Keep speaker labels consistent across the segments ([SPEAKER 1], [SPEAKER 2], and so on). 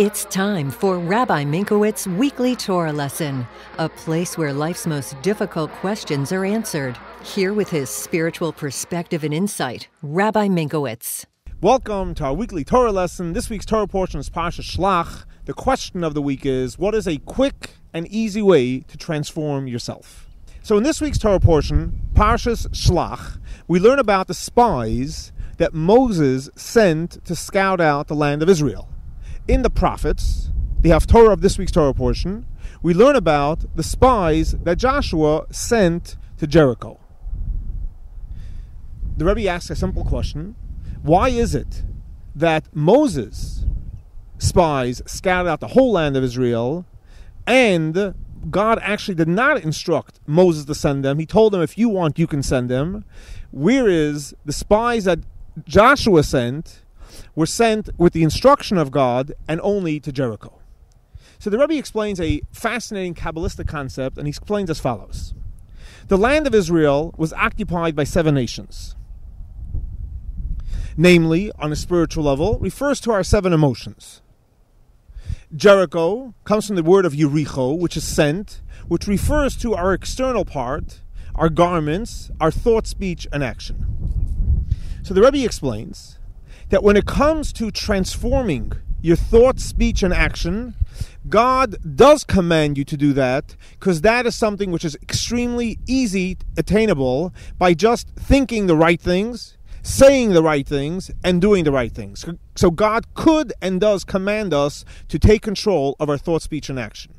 [SPEAKER 1] It's time for Rabbi Minkowicz's weekly Torah lesson, a place where life's most difficult questions are answered. Here with his spiritual perspective and insight, Rabbi Minkowicz.
[SPEAKER 2] Welcome to our weekly Torah lesson. This week's Torah portion is Parsha Shlach. The question of the week is what is a quick and easy way to transform yourself? So in this week's Torah portion, Parshas Shlach, we learn about the spies that Moses sent to scout out the land of Israel in the prophets, the Haftorah of this week's Torah portion, we learn about the spies that Joshua sent to Jericho. The Rebbe asks a simple question Why is it that Moses' spies scattered out the whole land of Israel and God actually did not instruct Moses to send them? He told them, if you want, you can send them. Whereas the spies that Joshua sent were sent with the instruction of God and only to Jericho. So the Rebbe explains a fascinating Kabbalistic concept, and he explains as follows The land of Israel was occupied by seven nations. Namely, on a spiritual level, refers to our seven emotions. Jericho comes from the word of Yericho, which is sent, which refers to our external part, our garments, our thought, speech, and action. So the Rebbe explains that when it comes to transforming your thought, speech, and action, God does command you to do that because that is something which is extremely easy attainable by just thinking the right things, saying the right things, and doing the right things. So God could and does command us to take control of our thought, speech, and action.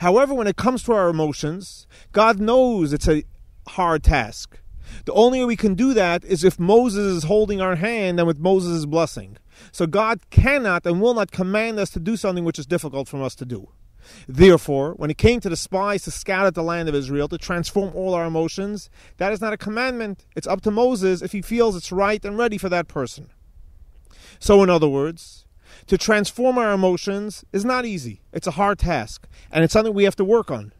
[SPEAKER 2] However, when it comes to our emotions, God knows it's a hard task. The only way we can do that is if Moses is holding our hand and with Moses' blessing. So God cannot and will not command us to do something which is difficult for us to do. Therefore, when it came to the spies to out the land of Israel, to transform all our emotions, that is not a commandment. It's up to Moses if he feels it's right and ready for that person. So, in other words, to transform our emotions is not easy. It's a hard task, and it's something we have to work on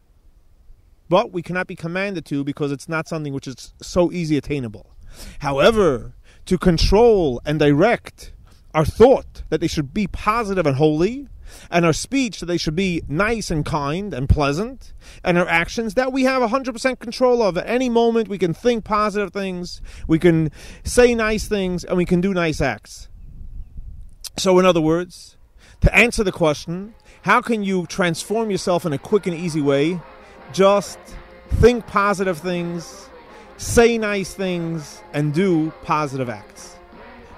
[SPEAKER 2] but we cannot be commanded to because it's not something which is so easy attainable. However, to control and direct our thought that they should be positive and holy, and our speech that they should be nice and kind and pleasant, and our actions that we have 100% control of. At any moment, we can think positive things, we can say nice things, and we can do nice acts. So, in other words, to answer the question, how can you transform yourself in a quick and easy way? Just think positive things, say nice things, and do positive acts.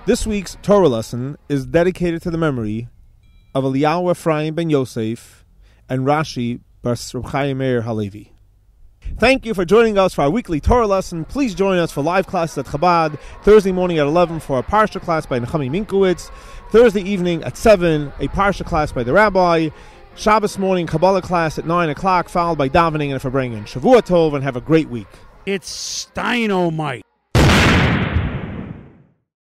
[SPEAKER 2] This week's Torah lesson is dedicated to the memory of Eliyahu Ephraim ben Yosef and Rashi Bas Reb Chaim Meir Halevi. Thank you for joining us for our weekly Torah lesson. Please join us for live classes at Chabad Thursday morning at 11 for a Parsha class by Nechamie Minkowicz. Thursday evening at 7, a Parsha class by the Rabbi. Shabbos morning Kabbalah class at 9 o'clock, followed by davening and Farbrengen. Shavua Tov, and have a great week.
[SPEAKER 3] It's Stein-O-Mite.